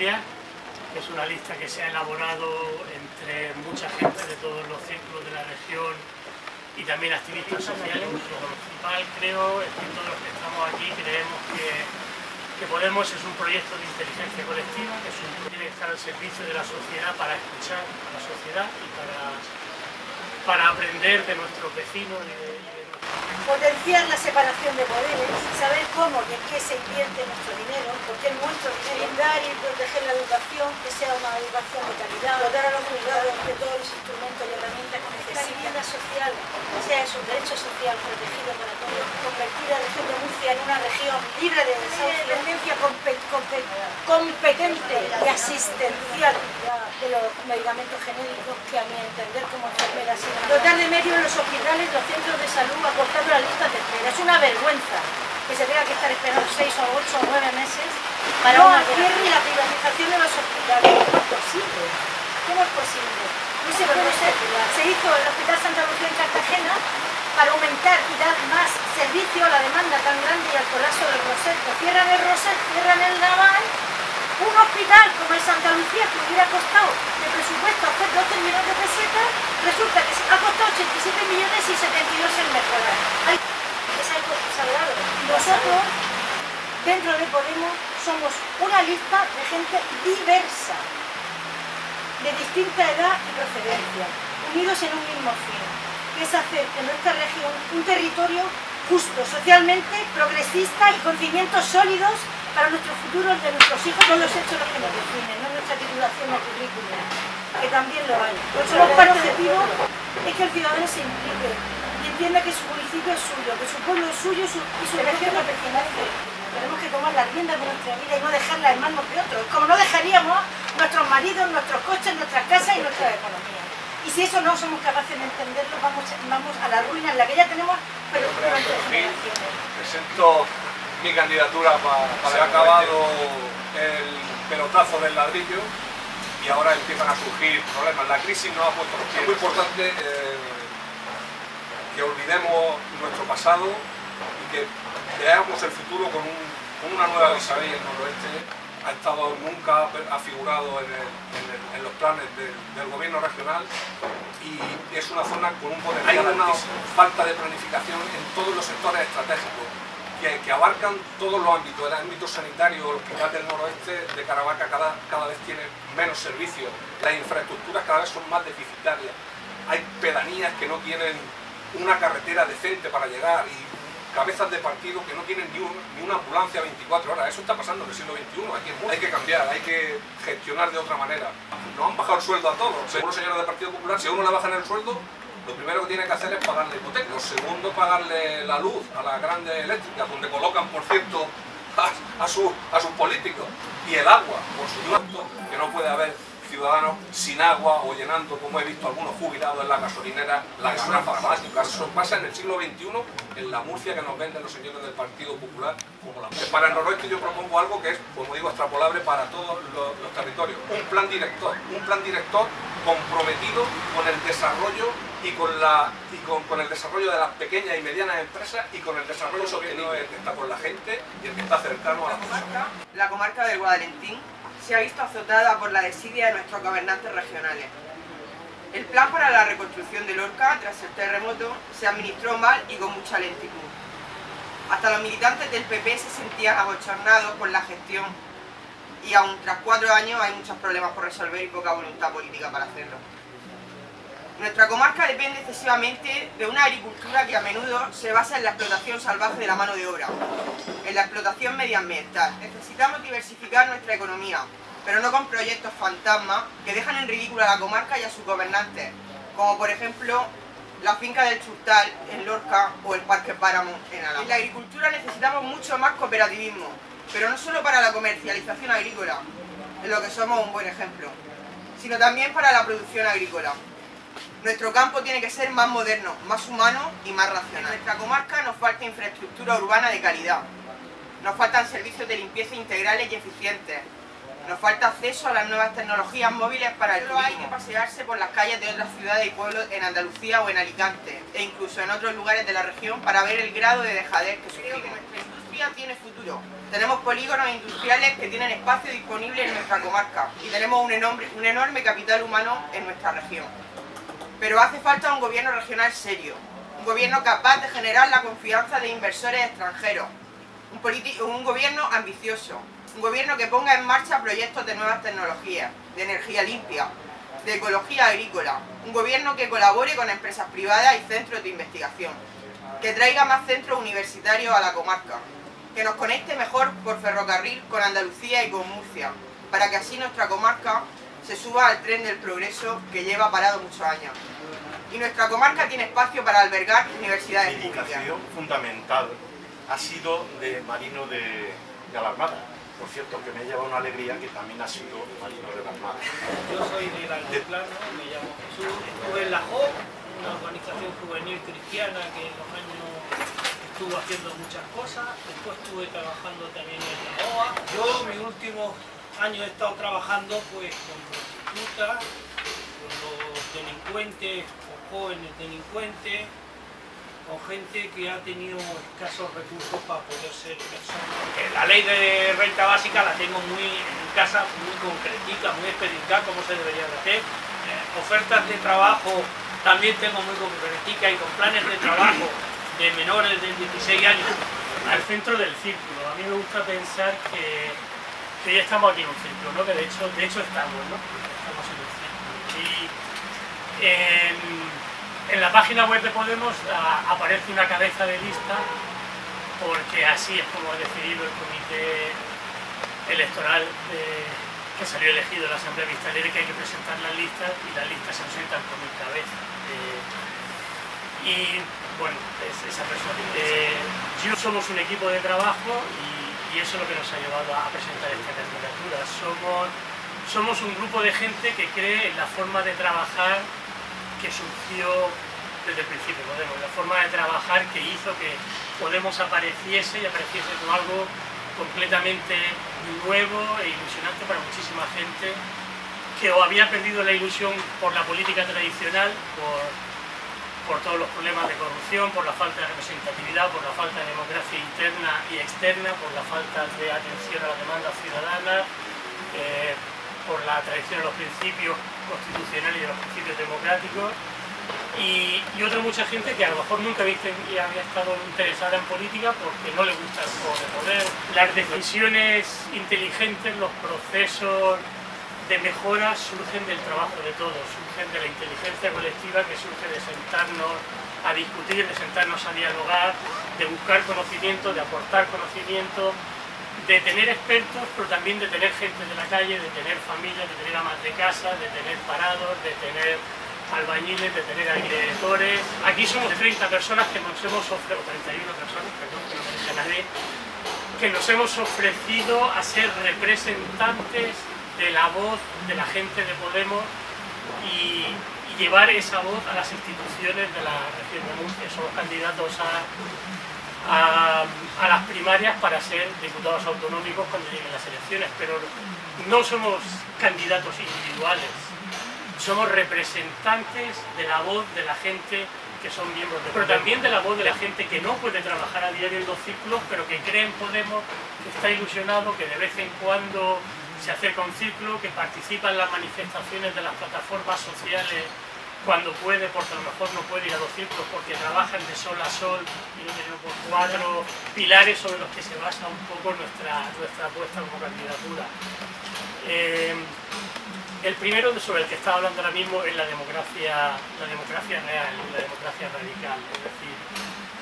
es una lista que se ha elaborado entre mucha gente de todos los círculos de la región y también activistas sociales. Lo principal, creo, es que todos los que estamos aquí creemos que, que Podemos es un proyecto de inteligencia colectiva, que es un proyecto que está al servicio de la sociedad para escuchar a la sociedad y para, para aprender de nuestros vecinos y de, Potenciar la separación de poderes, saber cómo y en qué se invierte nuestro dinero, porque es nuestro dinero, brindar y proteger la educación, que sea una educación de calidad, dotar a los juzgados de todos los instrumentos y herramientas que necesitan. La vivienda social. Sea un derecho social protegido para todos, convertir a la región de Murcia en una región libre de dependencia competente y asistencial. De los medicamentos genéricos que a mi entender como enfermera Dotar de medios los hospitales, los centros de salud, acortando las listas de espera. Es una vergüenza que se tenga que estar esperando 6 o 8 o 9 meses para no, una cierre y la privatización de los hospitales. ¿Cómo es posible? ¿Cómo es posible? No se puede ser. Se hizo el Hospital Santa Lucía en Cartagena para aumentar y dar más servicio a la demanda tan grande y al colapso del Roseto. Cierran el Roser, cierran el Naval como el Santa Lucía que hubiera costado de presupuesto hacer 12 millones de pesetas, resulta que ha costado 87 millones y 72 en mejorar. Hay responsabilidad. Nosotros, dentro de Podemos, somos una lista de gente diversa, de distinta edad y procedencia, unidos en un mismo fin, que es hacer de nuestra región un territorio justo, socialmente, progresista y con cimientos sólidos para nuestro futuro, de nuestros hijos, son los hechos los que nos definen, no nuestra titulación o currículum, que también lo hay. Por eso el objetivo es que el ciudadano se implique y entienda que su municipio es suyo, que su pueblo es suyo y su región es pertenece. Tenemos que tomar las riendas de nuestra vida y no dejarla en manos de otros, como no dejaríamos nuestros maridos, nuestros coches, nuestras casas y nuestra economía. Y si eso no somos capaces de entenderlo, vamos, vamos a la ruina en la que ya tenemos, pero durante generaciones. Presento mi candidatura para, para Se ha acabado el pelotazo del ladrillo y ahora empiezan a surgir problemas. La crisis nos ha puesto los pies. Es muy importante eh, que olvidemos nuestro pasado y que veamos el futuro con, una nueva visión. el noroeste ha estado, nunca ha figurado en, los planes del gobierno regional y es una zona con un potencial Hay una falta de planificación en todos los sectores estratégicos que, abarcan todos los ámbitos, el ámbito sanitario, el hospital del noroeste de Caravaca cada, cada vez tiene menos servicios, las infraestructuras cada vez son más deficitarias, hay pedanías que no tienen una carretera decente para llegar y cabezas de partido que no tienen ni, ni, una ambulancia 24 horas. Eso está pasando en el siglo XXI, Hay que cambiar, hay que gestionar de otra manera. Nos han bajado el sueldo a todos. Según los señores del Partido Popular, si a uno le bajan el sueldo, lo primero que tiene que hacer es pagarle hipoteca. Lo segundo, pagarle la luz a las grandes eléctricas, donde colocan, por cierto, a, a, a sus políticos. Y el agua, por supuesto, que no puede haber ciudadanos sin agua o llenando, como he visto algunos jubilados en la gasolinera, la gasolina farmacéutica. Eso pasa en el siglo XXI, en la Murcia que nos venden los señores del Partido Popular. Como la... Para el noroeste yo propongo algo que es, como digo, extrapolable para todos los, los territorios. Un plan director, un plan director comprometido con el desarrollo y con, la, y con, el desarrollo de las pequeñas y medianas empresas y con el desarrollo sostenible que está con la gente y el que está cercano a la comarca. La comarca del Guadalentín se ha visto azotada por la desidia de nuestros gobernantes regionales. El plan para la reconstrucción de Lorca tras el terremoto se administró mal y con mucha lentitud. Hasta los militantes del PP se sentían abochornados por la gestión y aún tras cuatro años hay muchos problemas por resolver y poca voluntad política para hacerlo. Nuestra comarca depende excesivamente de una agricultura que a menudo se basa en la explotación salvaje de la mano de obra, en la explotación medioambiental. Necesitamos diversificar nuestra economía, pero no con proyectos fantasmas que dejan en ridículo a la comarca y a sus gobernantes, como por ejemplo la finca del Churtal en Lorca o el Parque Páramo en. En la agricultura necesitamos mucho más cooperativismo, pero no solo para la comercialización agrícola, en lo que somos un buen ejemplo, sino también para la producción agrícola. Nuestro campo tiene que ser más moderno, más humano y más racional. En nuestra comarca nos falta infraestructura urbana de calidad. Nos faltan servicios de limpieza integrales y eficientes. Nos falta acceso a las nuevas tecnologías móviles para el turismo. hay que pasearse por las calles de otras ciudades y pueblos en Andalucía o en Alicante, e incluso en otros lugares de la región para ver el grado de dejadez que sufrimos. Tiene futuro. Tenemos polígonos industriales que tienen espacio disponible en nuestra comarca y tenemos un enorme, un enorme capital humano en nuestra región. Pero hace falta un gobierno regional serio, un gobierno capaz de generar la confianza de inversores extranjeros, un gobierno ambicioso, un gobierno que ponga en marcha proyectos de nuevas tecnologías, de energía limpia, de ecología agrícola, un gobierno que colabore con empresas privadas y centros de investigación, que traiga más centros universitarios a la comarca, que nos conecte mejor por ferrocarril con Andalucía y con Murcia, para que así nuestra comarca se suba al tren del progreso que lleva parado muchos años. Y nuestra comarca tiene espacio para albergar universidades La fundamental ha sido de Marino de, de Alarmada por cierto, que me lleva una alegría que también ha sido marino de la Armada. Yo soy del Altiplano, me llamo Jesús, estuve en la JOP, una organización juvenil cristiana que en los años estuvo haciendo muchas cosas, después estuve trabajando también en la OA. Yo mis últimos años he estado trabajando pues con prostitutas, con los delincuentes, con jóvenes delincuentes, con gente que ha tenido escasos recursos para poder ser personas. La ley de renta básica la tengo muy en casa, muy concretica, muy específica, como se debería de hacer. Eh, ofertas de trabajo también tengo muy concretica y con planes de trabajo de menores de 16 años. Al centro del círculo. A mí me gusta pensar que, que ya estamos aquí en un círculo, ¿no? que de hecho, de hecho estamos, ¿no? estamos en un círculo. Y, en la página web de Podemos aparece una cabeza de lista porque así es como ha decidido el comité electoral que salió elegido la Asamblea Vistalera que hay que presentar las listas y las listas se presentan con mi cabeza. Eh, y bueno, es esa persona. Eh, yo somos un equipo de trabajo y, y, eso es lo que nos ha llevado a presentar esta candidatura. Somos, somos un grupo de gente que cree en la forma de trabajar que surgió desde el principio Podemos, la forma de trabajar que hizo que Podemos apareciese y apareciese como algo completamente nuevo e ilusionante para muchísima gente que o había perdido la ilusión por la política tradicional, por, por todos los problemas de corrupción, por la falta de representatividad, por la falta de democracia interna y externa, por la falta de atención a la demanda ciudadana, eh, por la tradición de los principios constitucionales y de los principios democráticos y, otra mucha gente que a lo mejor nunca había, había estado interesada en política porque no le gusta el poder. Las decisiones inteligentes, los procesos de mejora surgen del trabajo de todos, surgen de la inteligencia colectiva que surge de sentarnos a discutir, de sentarnos a dialogar, de buscar conocimiento, de aportar conocimiento, de tener expertos, pero también de tener gente de la calle, de tener familias, de tener amas de casa, de tener parados, de tener albañiles, de tener agricultores. Aquí somos 30 personas que nos hemos ofrecido, 31 personas, perdón, que no me nadie, que nos hemos ofrecido a ser representantes de la voz de la gente de Podemos y, llevar esa voz a las instituciones de la región de Murcia. Somos candidatos a, a, las primarias para ser diputados autonómicos cuando lleguen las elecciones, pero no somos candidatos individuales, somos representantes de la voz de la gente que son miembros de pero también de la voz de la gente que no puede trabajar a diario en los círculos, pero que cree en Podemos, que está ilusionado, que de vez en cuando se acerca un círculo, que participa en las manifestaciones de las plataformas sociales cuando puede, porque a lo mejor no puede ir a los círculos porque trabajan de sol a sol y no tenemos cuatro pilares sobre los que se basa un poco nuestra, nuestra apuesta como candidatura. Eh, el primero sobre el que estaba hablando ahora mismo es la democracia, la democracia real, la democracia radical. Es decir,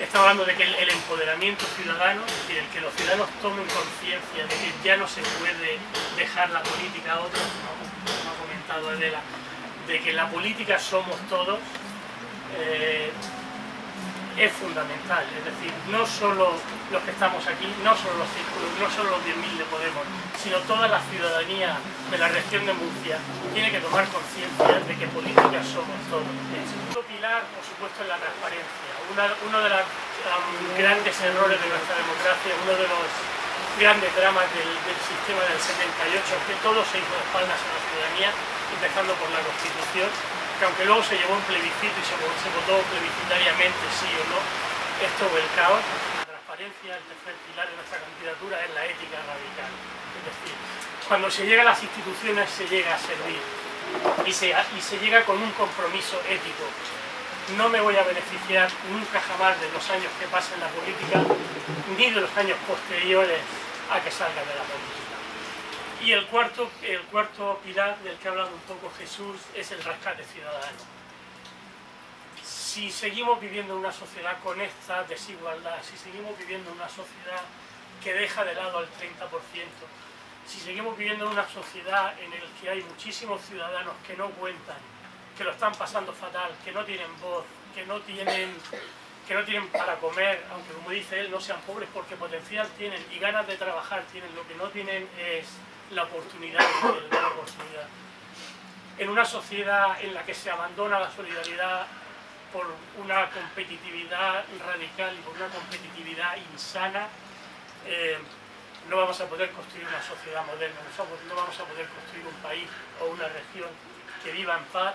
estamos hablando de que el, empoderamiento ciudadano, es decir, el que los ciudadanos tomen conciencia de que ya no se puede dejar la política a otros, como, ha comentado Adela, de que la política somos todos, eh, es fundamental. Es decir, no solo los que estamos aquí, no solo los círculos, no solo los 10.000 de Podemos, sino toda la ciudadanía de la región de Murcia tiene que tomar conciencia de que políticas somos todos. El segundo pilar, por supuesto, es la transparencia. uno de los grandes errores de nuestra democracia, uno de los grandes dramas del, sistema del 78 es que todo se hizo de espaldas a la ciudadanía, empezando por la Constitución, que aunque luego se llevó un plebiscito y se, votó plebiscitariamente sí o no, esto o el caos, la transparencia, el tercer pilar de nuestra candidatura es la ética radical. Es decir, cuando se llega a las instituciones se llega a servir y se, y se llega con un compromiso ético. No me voy a beneficiar nunca jamás de los años que pasen en la política, ni de los años posteriores a que salga de la política. Y el cuarto, el cuarto pilar del que ha hablado un poco Jesús es el rescate ciudadano. Si seguimos viviendo en una sociedad con esta desigualdad, si seguimos viviendo en una sociedad que deja de lado al 30%, si seguimos viviendo en una sociedad en la que hay muchísimos ciudadanos que no cuentan, que lo están pasando fatal, que no tienen voz, que no tienen, que no tienen para comer, aunque como dice él, no sean pobres porque potencial tienen y ganas de trabajar tienen, lo que no tienen es la oportunidad, la oportunidad. En una sociedad en la que se abandona la solidaridad por una competitividad radical y por una competitividad insana, eh, no vamos a poder construir una sociedad moderna, no vamos a poder construir un país o una región que viva en paz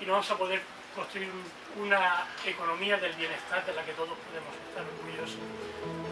y no vamos a poder construir una economía del bienestar de la que todos podemos estar orgullosos.